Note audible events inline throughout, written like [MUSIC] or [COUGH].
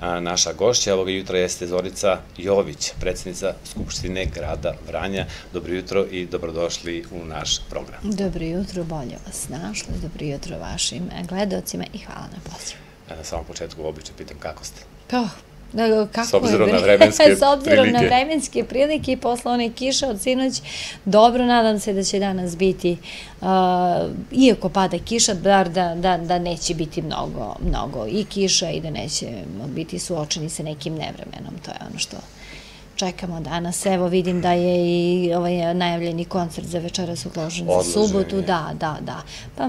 Naša gošća ovoga jutra jeste Zorica Jović, predsjednica Skupštine grada Vranja. Dobro jutro i dobrodošli u naš program. Dobro jutro, bolje vas našli. Dobro jutro vašim gledocima i hvala na pozdravu. Na samom početku obično pitam kako ste? Pa, kako [LAUGHS] s obzirom na vremenske prilike. S obzirom na vremenske prilike i posle one kiše od sinoć, dobro, nadam se da će danas biti, iako pada kiša, bar da, da, da neće biti mnogo, mnogo i kiša i da neće biti suočeni sa nekim nevremenom. To je ono što čekamo danas. Evo vidim da je i ovaj najavljeni koncert za večeras odložen za subotu. Da, da, da. Pa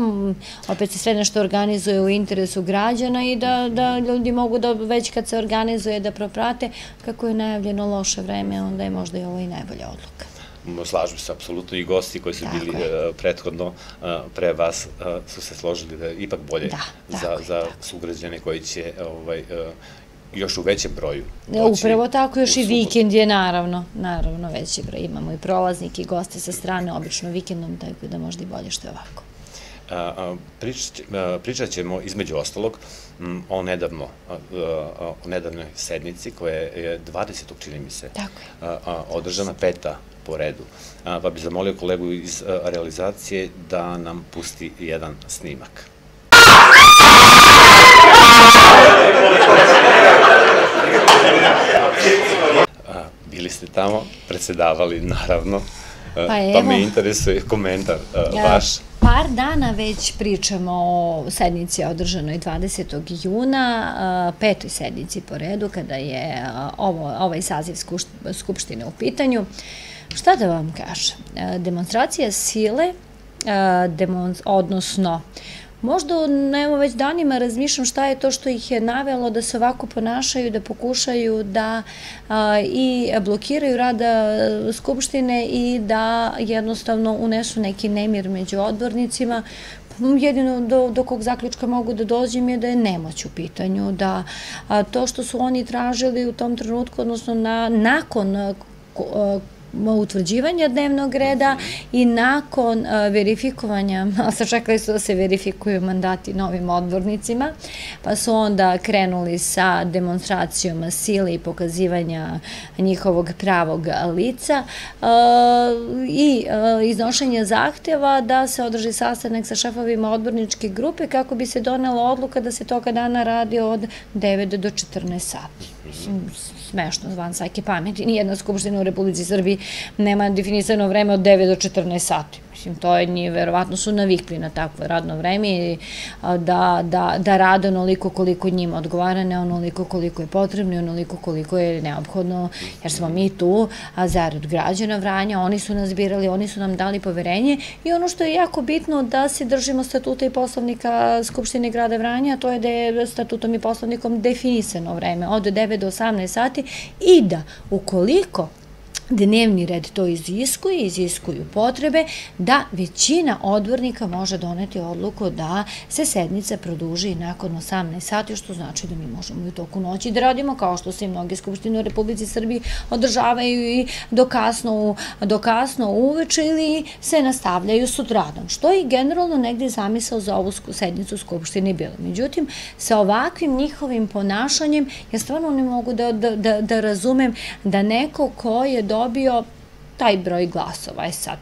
opet se sve nešto organizuje u interesu građana i da, da ljudi mogu da već kad se organizuje da proprate kako je najavljeno loše vreme, onda je možda i ovo i najbolja odluka slažu se apsolutno i gosti koji su bili e, prethodno e, pre vas e, su se složili da je ipak bolje da, za, za sugrađane koji će ovaj, još u većem broju. Upravo tako, još i vikend je naravno, naravno veći broj. Imamo i prolaznik i goste sa strane, obično vikendom, tako da možda i bolje što je ovako. Pričat ćemo između ostalog o nedavno, o nedavnoj sednici koja je 20. čini mi se održana peta po redu. Pa bih zamolio kolegu iz realizacije da nam pusti jedan snimak. Bili ste tamo, predsedavali, naravno, pa, pa me interesuje komentar vaš. Par dana već pričamo o sednici održanoj 20. juna, petoj sednici po redu, kada je ovaj saziv Skupštine u pitanju. Šta da vam kažem? Demonstracija sile, odnosno Možda evo već danima razmišljam šta je to što ih je navelo da se ovako ponašaju, da pokušaju da i blokiraju rada Skupštine i da jednostavno unesu neki nemir među odbornicima. Jedino do, do kog zaključka mogu da dođem je da je nemoć u pitanju, da to što su oni tražili u tom trenutku, odnosno na, nakon utvrđivanja dnevnog reda i nakon verifikovanja, [LAUGHS] sačekali su da se verifikuju mandati novim odbornicima, pa su onda krenuli sa demonstracijom sile i pokazivanja njihovog pravog lica i iznošenje zahteva da se održi sastanak sa šefovima odborničke grupe kako bi se donela odluka da se toga dana radi od 9 do 14 sati smešno zvan svake pameti. Nijedna skupština u Republici Srbiji nema definisano vreme od 9 do 14 sati. Mislim, to je njih, verovatno su navikli na takvo radno vreme i da, da, da rade onoliko koliko njima odgovara, ne onoliko koliko je potrebno i onoliko koliko je neophodno, jer smo mi tu a zarad građana Vranja, oni su nas birali, oni su nam dali poverenje i ono što je jako bitno da se držimo statuta i poslovnika Skupštine grada Vranja, to je da je statutom i poslovnikom definisano vreme od 9 do 18 sati i da ukoliko dnevni red to iziskuje, iziskuju potrebe da većina odbornika može doneti odluku da se sednica produži nakon 18 sati, što znači da mi možemo i u toku noći da radimo, kao što se i mnoge skupštine u Republici Srbiji održavaju i do kasno, do kasno uveče ili se nastavljaju sutradom, što je generalno negde zamisao za ovu sednicu skupštine bila. Međutim, sa ovakvim njihovim ponašanjem, ja stvarno ne mogu da, da, da, da razumem da neko ko je dobio taj broj glasova. E sad,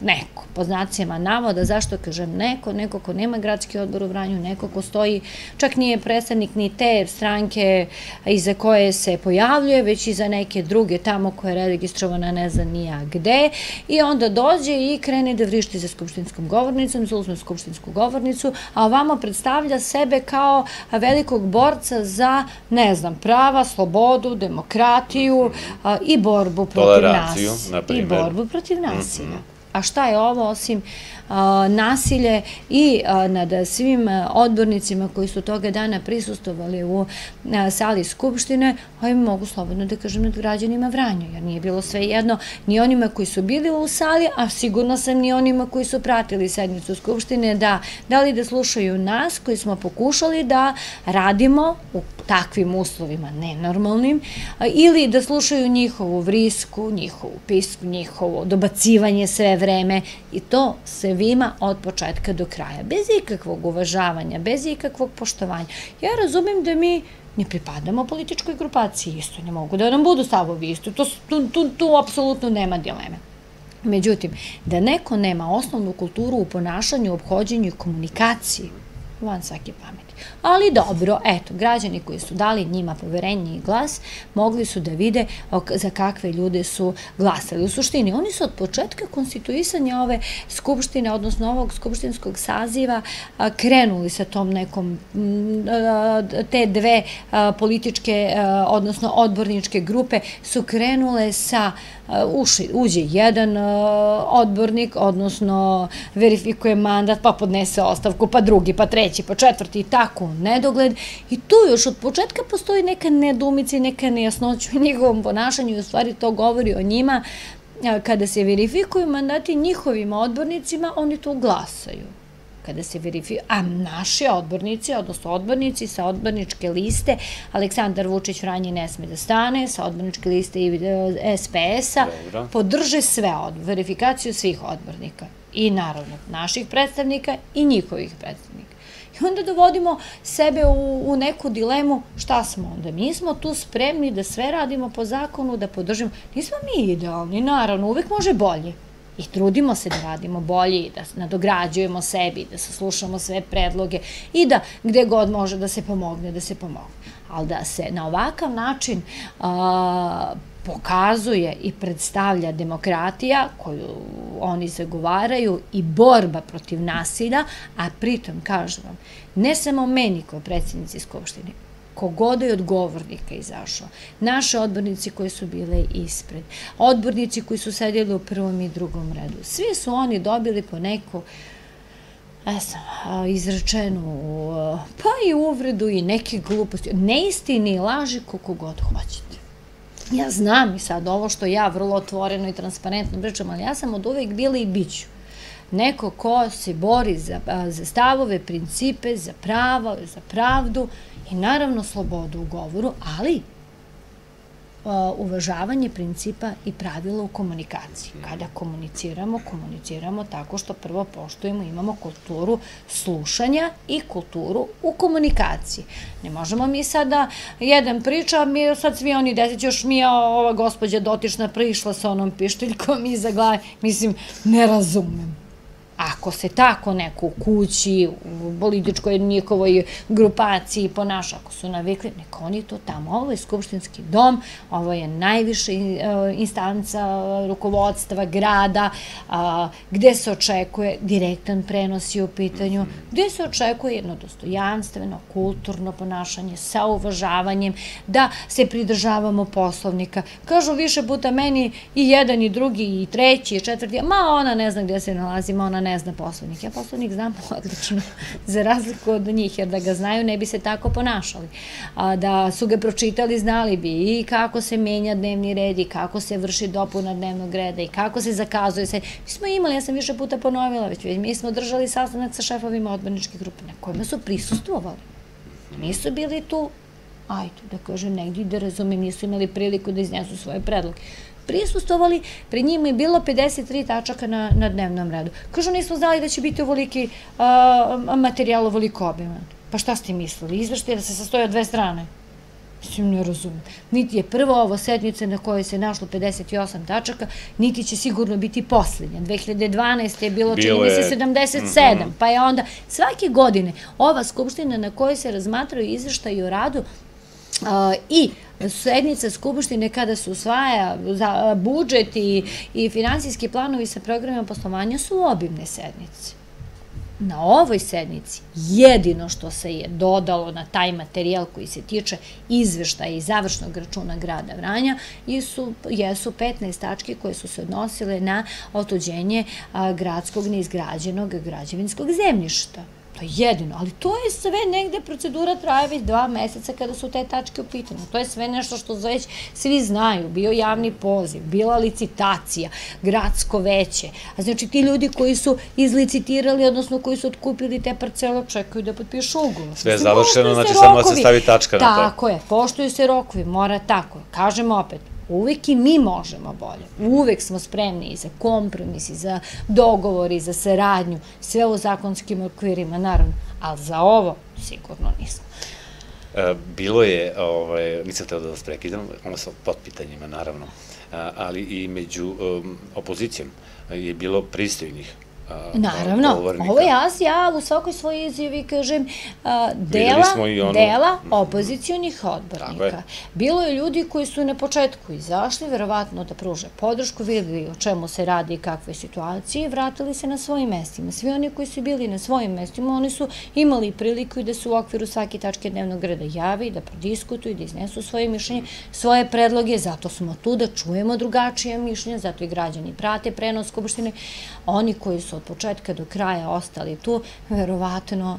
neko, po znacima navoda, zašto kažem neko, neko ko nema gradski odbor u Vranju, neko ko stoji, čak nije predstavnik ni te stranke iza koje se pojavljuje, već i za neke druge tamo koja je registrovana ne zna nija gde i onda dođe i krene da vrišti za skupštinskom govornicom, zauzme skupštinsku govornicu, a ovamo predstavlja sebe kao velikog borca za, ne znam, prava, slobodu, demokratiju i borbu protiv nasilja. I borbu protiv nasilja. Mhm. A šta je ovo osim nasilje i nad svim odbornicima koji su toga dana prisustovali u sali Skupštine, a im mogu slobodno da kažem nad građanima Vranja, jer nije bilo sve jedno ni onima koji su bili u sali, a sigurno sam ni onima koji su pratili sednicu Skupštine, da, da li da slušaju nas koji smo pokušali da radimo u takvim uslovima nenormalnim, ili da slušaju njihovu vrisku, njihovu pisku, njihovo dobacivanje sve vreme i to se svima od početka do kraja, bez ikakvog uvažavanja, bez ikakvog poštovanja. Ja razumem da mi ne pripadamo političkoj grupaciji isto, ne mogu da nam budu stavovi isto, to, tu, tu, tu apsolutno nema dileme. Međutim, da neko nema osnovnu kulturu u ponašanju, obhođenju i komunikaciji, van svake pameti. Ali dobro, eto, građani koji su dali njima poverenje i glas, mogli su da vide za kakve ljude su glasali. U suštini, oni su od početka konstituisanja ove skupštine, odnosno ovog skupštinskog saziva, krenuli sa tom nekom, te dve političke, odnosno odborničke grupe su krenule sa uđe jedan odbornik, odnosno verifikuje mandat, pa podnese ostavku, pa drugi, pa treći, pa četvrti i tako nedogled. I tu još od početka postoji neka nedumica i neka nejasnoća u njihovom ponašanju i u stvari to govori o njima. Kada se verifikuju mandati njihovim odbornicima, oni to glasaju kada se verifikuju, a naši odbornici, odnosno odbornici sa odborničke liste, Aleksandar Vučić Vranje ne sme da stane, sa odborničke liste i e, SPS-a, podrže sve od, verifikaciju svih odbornika i naravno naših predstavnika i njihovih predstavnika. I onda dovodimo sebe u, u neku dilemu šta smo onda. Mi smo tu spremni da sve radimo po zakonu, da podržimo. Nismo mi idealni, naravno, uvek može bolje i trudimo se da radimo bolje i da nadograđujemo sebi, da saslušamo sve predloge i da gde god može da se pomogne, da se pomogne. Ali da se na ovakav način a, pokazuje i predstavlja demokratija koju oni zagovaraju i borba protiv nasilja, a pritom, kažem vam, ne samo meni kao predsjednici Skupštine, kogoda je od govornika izašao. Naše odbornici koji su bile ispred, odbornici koji su sedjeli u prvom i drugom redu. Svi su oni dobili po neku izrečenu, pa i uvredu i neke gluposti, neistini i laži kako god hoćete. Ja znam i sad ovo što ja vrlo otvoreno i transparentno pričam, ali ja sam od uvek bila i biću neko ko se bori za, za stavove, principe, za pravo, za pravdu i naravno slobodu u govoru, ali uvažavanje principa i pravila u komunikaciji. Kada komuniciramo, komuniciramo tako što prvo poštujemo, imamo kulturu slušanja i kulturu u komunikaciji. Ne možemo mi sada, jedan priča, mi sad svi oni deset, još mi je ova gospođa dotična prišla sa onom pištiljkom iza glave, mislim, ne razumem. Ako se tako neko u kući, u političkoj njihovoj grupaciji ponaša, ako su navikli, neko oni to tamo. Ovo je Skupštinski dom, ovo je najviša e, instanca rukovodstva grada, gde se očekuje direktan prenos u pitanju, gde se očekuje jedno dostojanstveno, kulturno ponašanje sa uvažavanjem, da se pridržavamo poslovnika. Kažu više puta meni i jedan i drugi i treći i četvrti, ma ona ne zna gde se nalazi, ma ona ne ne zna poslovnik. Ja poslovnik znam [LAUGHS] odlično, za razliku od njih, jer da ga znaju ne bi se tako ponašali. A, da su ga pročitali, znali bi i kako se menja dnevni red i kako se vrši dopuna dnevnog reda i kako se zakazuje se. Mi smo imali, ja sam više puta ponovila, već mi smo držali sastanak sa šefovima odborničke grupe na kojima su prisustvovali. Nisu bili tu ajde, da kažem, negdje da razumem, nisu imali priliku da iznesu svoje predloge prisustovali, pred njima je bilo 53 tačaka na, na dnevnom redu. Kažu, nismo znali da će biti ovoliki a, materijal, ovoliko obiman. Pa šta ste mislili? Izvršte da se sastoje od dve strane? Mislim, ne razumem. Niti je prva ovo sednice na kojoj se našlo 58 tačaka, niti će sigurno biti poslednja. 2012. je bilo, čini mi se, 77, mm -hmm. pa je onda svake godine ova skupština na kojoj se razmatraju izvrštaji o radu i sednica Skupštine kada se usvaja budžet i, i finansijski planovi sa programima poslovanja su obimne sednice. Na ovoj sednici jedino što se je dodalo na taj materijal koji se tiče izveštaja i završnog računa grada Vranja jesu, jesu 15 tačke koje su se odnosile na otuđenje gradskog neizgrađenog građevinskog zemljišta. To je jedino, ali to je sve negde, procedura traje već dva meseca kada su te tačke u pitanju. To je sve nešto što već svi znaju. Bio javni poziv, bila licitacija, gradsko veće. A znači ti ljudi koji su izlicitirali, odnosno koji su otkupili te parcele, čekaju da potpišu ugovor. Sve je završeno, znači samo da se stavi tačka na to. Tako je, poštuju se rokovi, mora tako. Kažemo opet, Uvek i mi možemo bolje. Uvek smo spremni i za kompromis, i za dogovor, i za saradnju, sve u zakonskim okvirima, naravno, ali za ovo sigurno nismo. bilo je, ovaj, nisam teo da vas prekidam, ono sa potpitanjima, naravno, ali i među opozicijom je bilo pristojnih Naravno, ovo ja, ja u svakoj svojoj izjavi kažem dela, ono... dela mhm. opozicijonih odbornika. Bilo je ljudi koji su na početku izašli, verovatno da pruže podršku, videli o čemu se radi i kakve situacije i vratili se na svojim mestima. Svi oni koji su bili na svojim mestima, oni su imali priliku i da su u okviru svake tačke dnevnog reda javi, da prodiskutuju, da iznesu svoje mišljenje, svoje predloge, zato smo tu da čujemo drugačije mišljenje, zato i građani prate prenos Skupštine. Oni koji su od početka do kraja ostali tu, verovatno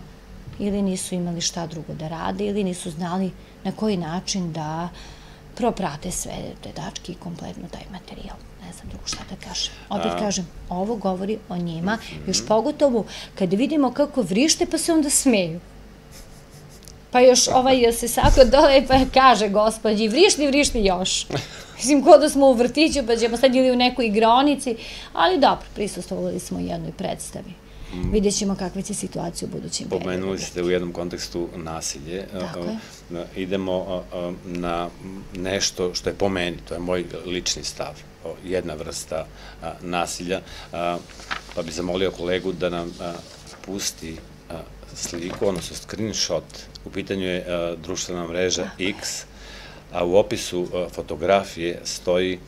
ili nisu imali šta drugo da rade ili nisu znali na koji način da proprate sve te dačke i kompletno taj materijal. Ne znam drugo šta da kažem. Opet kažem, ovo govori o njima, još pogotovo kad vidimo kako vrište pa se onda smeju. Pa još ovaj se sako dole pa kaže gospođi, vrišni, vrišni još. Mislim, kod da smo u vrtiću, pa ćemo sad ili u nekoj igronici, ali dobro, prisustovali smo u jednoj predstavi. Mm. Vidjet ćemo kakve će situacije u budućim periodu. Pomenuli ste u jednom kontekstu nasilje. Idemo na nešto što je po meni, to je moj lični stav, jedna vrsta nasilja, pa bih zamolio kolegu da nam pusti sliku, odnosno screenshot. U pitanju je društvena mreža X, a u opisu e, fotografije stoji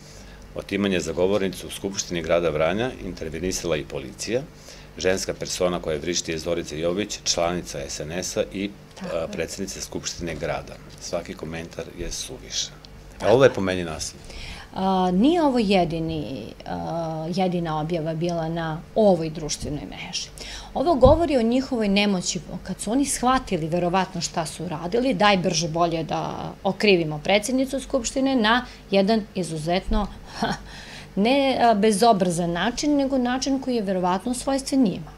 otimanje za govornicu u Skupštini grada Vranja, intervenisala i policija, ženska persona koja je vrišti je Zorica Jović, članica SNS-a i e, predsednica Skupštine grada. Svaki komentar je suvišan. Ovo je po meni nasilje. Nije ovo jedini, jedina objava bila na ovoj društvenoj mreži. Ovo govori o njihovoj nemoći, kad su oni shvatili verovatno šta su radili, daj brže bolje da okrivimo predsjednicu Skupštine na jedan izuzetno ne bezobrazan način, nego način koji je verovatno svojstven njima.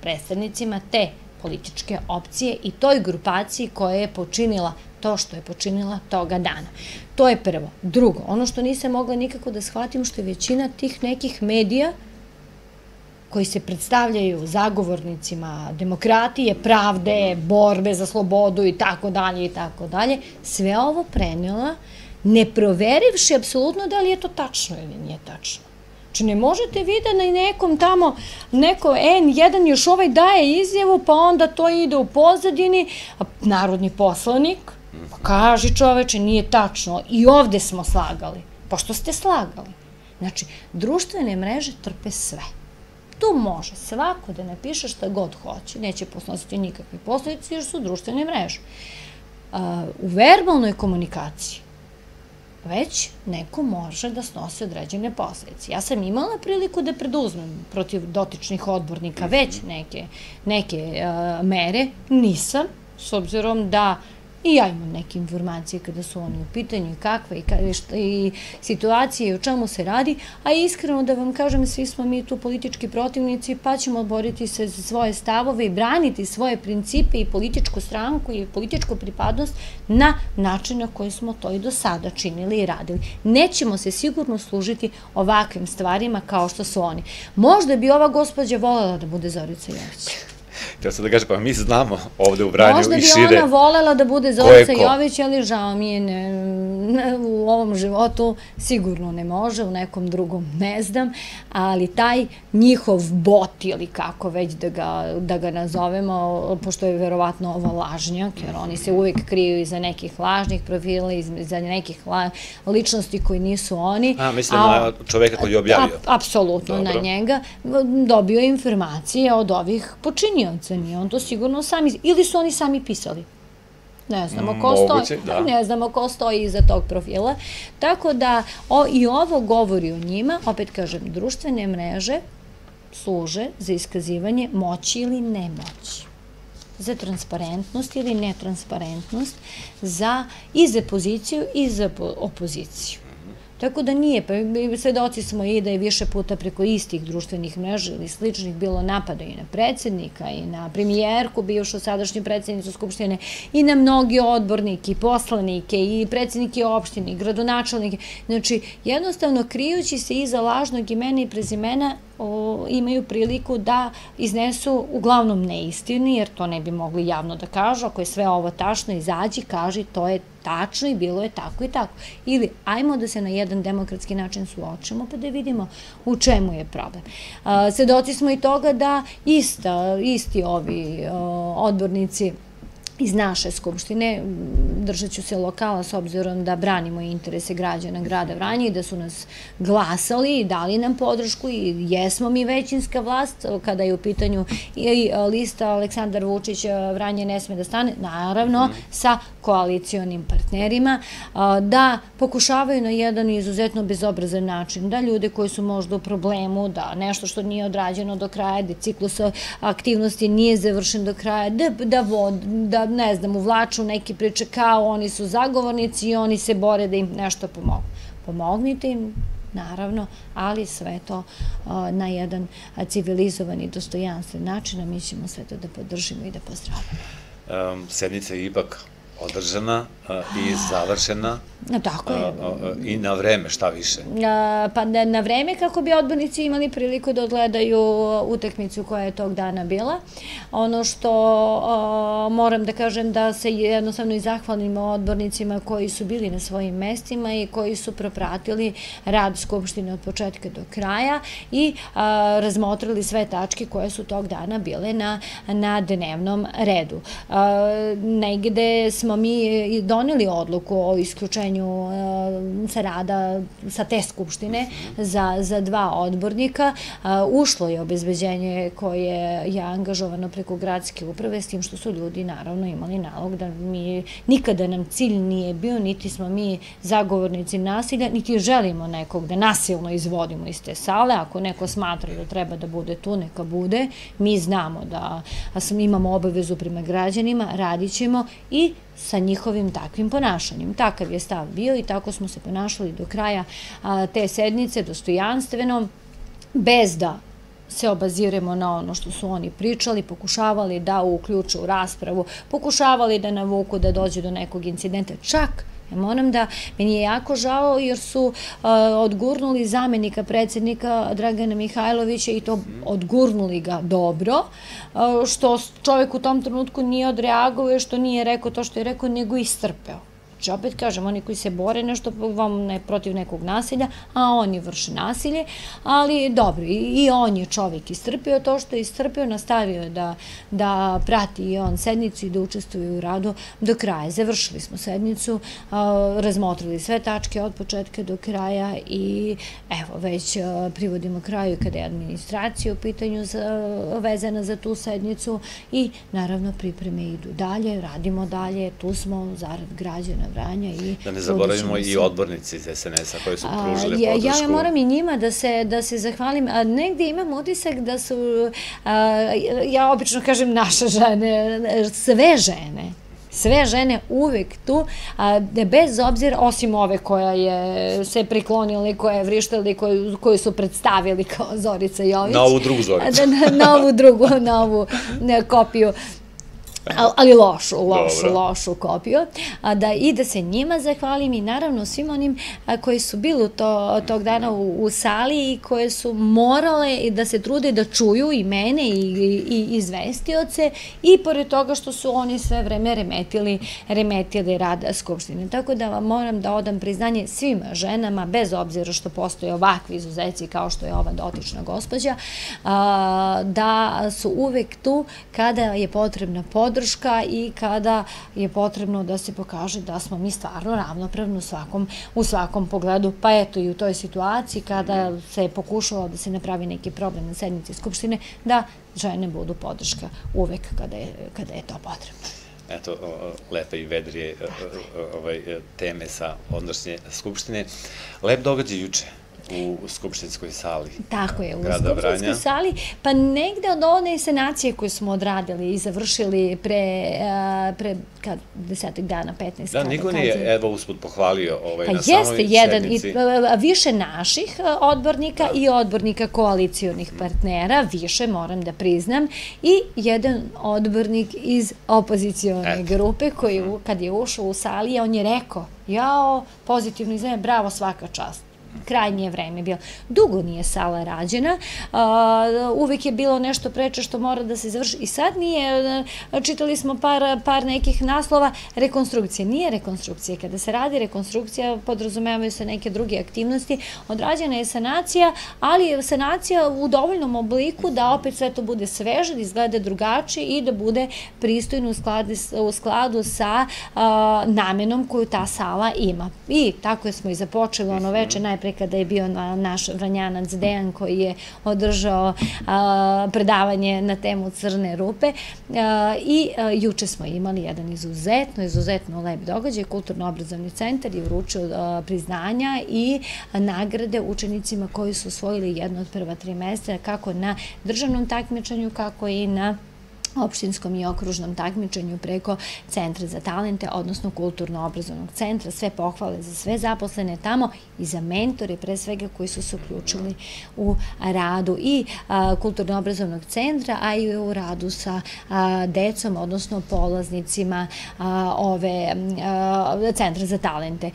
Predstavnicima te političke opcije i toj grupaciji koja je počinila to što je počinila toga dana. To je prvo. Drugo, ono što nisam mogla nikako da shvatim, što je većina tih nekih medija koji se predstavljaju zagovornicima demokratije, pravde, borbe za slobodu i tako dalje i tako dalje, sve ovo prenela ne proverivši apsolutno da li je to tačno ili nije tačno. Znači, ne možete vi da na nekom tamo, neko N1 još ovaj daje izjavu, pa onda to ide u pozadini, narodni poslanik, pa kaži čoveče, nije tačno, i ovde smo slagali, pošto ste slagali. Znači, društvene mreže trpe sve. Tu može svako da napiše šta god hoće, neće posnositi nikakve posledice jer su društvene mreže. U verbalnoj komunikaciji već neko može da snosi određene posledice. Ja sam imala priliku da preduzmem protiv dotičnih odbornika već neke, neke uh, mere, nisam, s obzirom da I ja imam neke informacije kada su oni u pitanju i kakve i, kada, i situacije i o čemu se radi, a iskreno da vam kažem, svi smo mi tu politički protivnici, pa ćemo boriti se za svoje stavove i braniti svoje principe i političku stranku i političku pripadnost na način na koji smo to i do sada činili i radili. Nećemo se sigurno služiti ovakvim stvarima kao što su oni. Možda bi ova gospođa volela da bude Zorica Jović. [LAUGHS] Htio sam da kažem, pa mi znamo ovde u Vranju i šire. Možda bi ona volela da bude Zorica Jović, ali žao mi je, ne, u ovom životu sigurno ne može, u nekom drugom ne znam, ali taj njihov bot ili kako već da ga, da ga nazovemo, pošto je verovatno ovo lažnjak, jer oni se uvijek kriju iza nekih lažnih profila, iza nekih la, ličnosti koji nisu oni. A, mislim a, na čoveka koji je objavio. apsolutno na njega. Dobio informacije od ovih počinioca nije on to sigurno sami, ili su oni sami pisali. Ne znamo ko Moguće, stoji, da. [LAUGHS] ne znamo ko stoji iza tog profila. Tako da o, i ovo govori o njima, opet kažem, društvene mreže služe za iskazivanje moći ili nemoći za transparentnost ili netransparentnost, za, i za poziciju i za opoziciju. Tako da nije, pa svedoci smo i da je više puta preko istih društvenih mreža ili sličnih bilo napada i na predsednika i na premijerku, bivšu sadašnju predsednicu Skupštine i na mnogi odbornike i poslanike i predsednike opštine i gradonačelnike. Znači, jednostavno krijući se iza lažnog imena i prezimena imaju priliku da iznesu uglavnom neistini, jer to ne bi mogli javno da kažu, ako je sve ovo tačno, izađi, kaži, to je tačno i bilo je tako i tako. Ili ajmo da se na jedan demokratski način suočimo pa da vidimo u čemu je problem. Svedoci smo i toga da ista, isti ovi odbornici iz naše skupštine, držat ću se lokala s obzirom da branimo interese građana grada Vranja i da su nas glasali i dali nam podršku i jesmo mi većinska vlast kada je u pitanju i lista Aleksandar Vučić Vranje ne sme da stane, naravno mhm. sa koalicijonim partnerima, da pokušavaju na jedan izuzetno bezobrazan način, da ljude koji su možda u problemu, da nešto što nije odrađeno do kraja, da ciklus aktivnosti nije završen do kraja, da, da, vod, da ne znam, uvlaču neki priče kao oni su zagovornici i oni se bore da im nešto pomogu. Pomognite im, naravno, ali sve to na jedan civilizovan i dostojanstven način, a mi ćemo sve to da podržimo i da pozdravimo. sednica je ipak održana i završena Tako je. I na vreme, šta više? Pa na vreme kako bi odbornici imali priliku da odgledaju utekmicu koja je tog dana bila. Ono što moram da kažem da se jednostavno i zahvalimo odbornicima koji su bili na svojim mestima i koji su propratili rad Skupštine od početka do kraja i razmotrili sve tačke koje su tog dana bile na, na dnevnom redu. Negde smo mi doneli odluku o isključenju Eh, sa rada sa te skupštine za, za dva odbornika. Eh, ušlo je obezbeđenje koje je angažovano preko gradske uprave s tim što su ljudi naravno imali nalog da mi nikada nam cilj nije bio, niti smo mi zagovornici nasilja, niti želimo nekog da nasilno izvodimo iz te sale. Ako neko smatra da treba da bude tu, neka bude. Mi znamo da imamo obavezu prema građanima, radit ćemo i sa njihovim takvim ponašanjem. Takav je stav bio i tako smo se ponašali do kraja te sednice, dostojanstveno, bez da se obaziremo na ono što su oni pričali, pokušavali da uključu u raspravu, pokušavali da navuku da dođe do nekog incidenta, čak moram da, meni je jako žao jer su uh, odgurnuli zamenika predsednika Dragana Mihajlovića i to odgurnuli ga dobro, uh, što čovek u tom trenutku nije odreagovao, što nije rekao to što je rekao, nego istrpeo. Znači, opet kažem, oni koji se bore nešto vam ne, protiv nekog nasilja, a oni vrše nasilje, ali dobro, i, i on je čovjek istrpio to što je istrpio, nastavio da, da prati i on sednicu i da učestvuje u radu do kraja. Završili smo sednicu, a, razmotrili sve tačke od početka do kraja i evo, već a, privodimo kraju kada je administracija u pitanju za, vezana za tu sednicu i naravno pripreme idu dalje, radimo dalje, tu smo zarad građana Vranja i... Da ne zaboravimo i odbornici iz SNS-a koji su pružili podršku. Ja moram i njima da se, da se zahvalim. A, negde imam utisak da su, ja obično kažem naše žene, sve žene, sve žene uvek tu, a, bez obzira, osim ove koja je se priklonila, koja je vrištala i koju, koju su predstavili kao Zorica Jović. Na ovu drugu Zoricu. Na, na ovu drugu, na ovu ne, kopiju ali lošu, lošu, Dobro. lošu kopiju, a, da i da se njima zahvalim i naravno svim onim a, koji su bili to, tog dana u, u sali i koje su morale da se trude da čuju i mene i, i, i izvestioce i pored toga što su oni sve vreme remetili, remetili rada Skupštine. Tako da vam moram da odam priznanje svim ženama, bez obzira što postoje ovakvi izuzeci kao što je ova dotična gospođa, a, da su uvek tu kada je potrebna podrška podrška i kada je potrebno da se pokaže da smo mi stvarno ravnopravni u svakom, u svakom pogledu. Pa eto i u toj situaciji kada se je pokušalo da se napravi neki problem na sednici Skupštine, da žene budu podrška uvek kada je, kada je to potrebno eto, lepe i vedrije ovaj, teme sa odnošnje Skupštine. Lep događaj juče u Skupštinskoj sali Tako je, u Skupštinskoj sali, pa negde od one senacije koje smo odradili i završili pre, pre kad, desetak dana, 15. Da, niko nije, evo, usput pohvalio ovaj, pa na samoj sednici. jedan, i, više naših odbornika da. i odbornika koalicijonih partnera, više moram da priznam, i jedan odbornik iz opozicione grupe koji, kad je ušao u sali, on je rekao, jao, pozitivno izgleda, bravo, svaka čast krajnje vreme bilo. Dugo nije sala rađena, uvek je bilo nešto preče što mora da se završi i sad nije, čitali smo par, par nekih naslova, rekonstrukcije. Nije rekonstrukcije. Kada se radi rekonstrukcija, podrazumevaju se neke druge aktivnosti, odrađena je sanacija, ali je sanacija u dovoljnom obliku da opet sve to bude sveže, da izgleda drugačije i da bude pristojno u skladu, u skladu sa namenom koju ta sala ima. I tako smo i započeli ono veče, najpre kada je bio naš Vranjanac Dejan koji je održao predavanje na temu Crne rupe. I juče smo imali jedan izuzetno, izuzetno lep događaj, Kulturno-obrazovni centar je uručio priznanja i nagrade učenicima koji su osvojili jedno od prva tri mesta, kako na državnom takmičanju, kako i na opštinskom i okružnom takmičenju preko Centra za talente, odnosno Kulturno-obrazovnog centra. Sve pohvale za sve zaposlene tamo i za mentore, pre svega, koji su se uključili u radu i Kulturno-obrazovnog centra, a i u radu sa decom, odnosno polaznicima ove Centra za talente.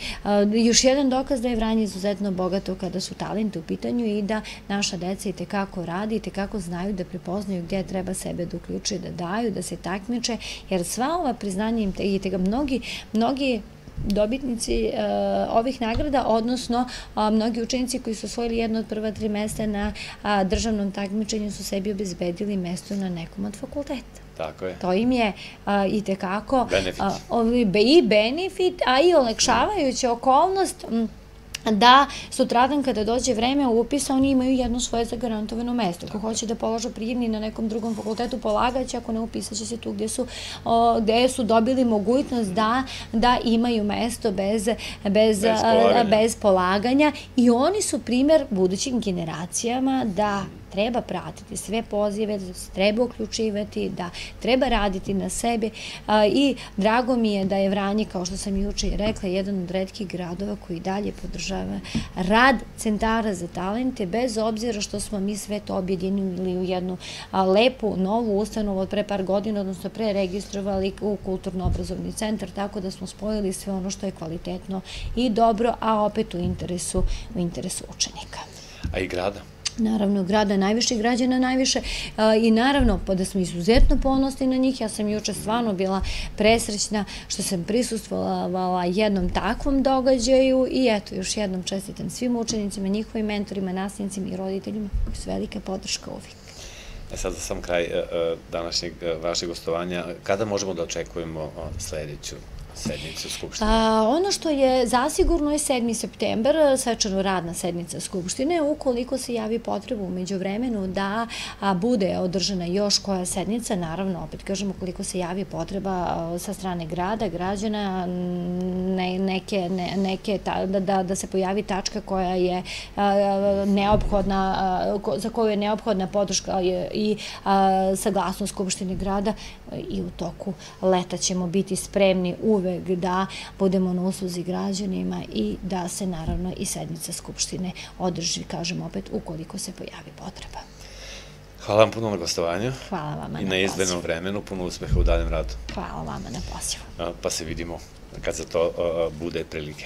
Još jedan dokaz da je Vranje izuzetno bogato kada su talente u pitanju i da naša deca i tekako radi i tekako znaju da prepoznaju gdje treba sebe da uključuje da daju, da se takmiče, jer sva ova priznanja i tega mnogi, mnogi dobitnici uh, ovih nagrada, odnosno uh, mnogi učenici koji su osvojili jedno od prva tri mesta na uh, državnom takmičenju su sebi obezbedili mesto na nekom od fakulteta. Tako je. To im je i tekako benefit. i benefit, a i olekšavajuća okolnost da sutradan kada dođe vreme upisa oni imaju jedno svoje zagarantovano mesto. Ko hoće da položa prijemni na nekom drugom fakultetu polagaće, ako ne upisaće se tu gde su, gde su dobili mogućnost da, da imaju mesto bez, bez, bez, polaganja. bez polaganja i oni su primer budućim generacijama da treba pratiti sve pozive, da se treba uključivati, da treba raditi na sebi i drago mi je da je Vranje, kao što sam juče i rekla, jedan od redkih gradova koji dalje podržava rad centara za talente, bez obzira što smo mi sve to objedinili u jednu lepu, novu ustanovu od pre par godina, odnosno pre registrovali u kulturno-obrazovni centar, tako da smo spojili sve ono što je kvalitetno i dobro, a opet u interesu, u interesu učenika. A i grada? Naravno grada najviše građana najviše i naravno pa da smo izuzetno ponosni na njih, ja sam juče stvarno bila presrećna što sam prisustvovala jednom takvom događaju i eto još jednom čestitam svim učenicima, njihovim mentorima, nastavnicima i roditeljima su velika podrška uvijek. E sad za sam kraj e, e, današnjeg e, vašeg gostovanja, kada možemo da očekujemo sledeću sednicu Skupštine? Pa, ono što je zasigurno je 7. september, svečano radna sednica Skupštine, ukoliko se javi potrebu umeđu vremenu da bude održana još koja sednica, naravno, opet kažemo, ukoliko se javi potreba sa strane grada, građana, neke, neke da, da, da se pojavi tačka koja je neophodna, za koju je neophodna podrška i saglasnost Skupštine grada i u toku leta ćemo biti spremni uvek uvek da budemo na usluzi građanima i da se naravno i sednica Skupštine održi, kažem opet, ukoliko se pojavi potreba. Hvala vam puno na gostovanju. Hvala vama na pozivu. I na izbenom vremenu, puno uspeha u daljem radu. Hvala vama na pozivu. Pa se vidimo kad za to bude prilike.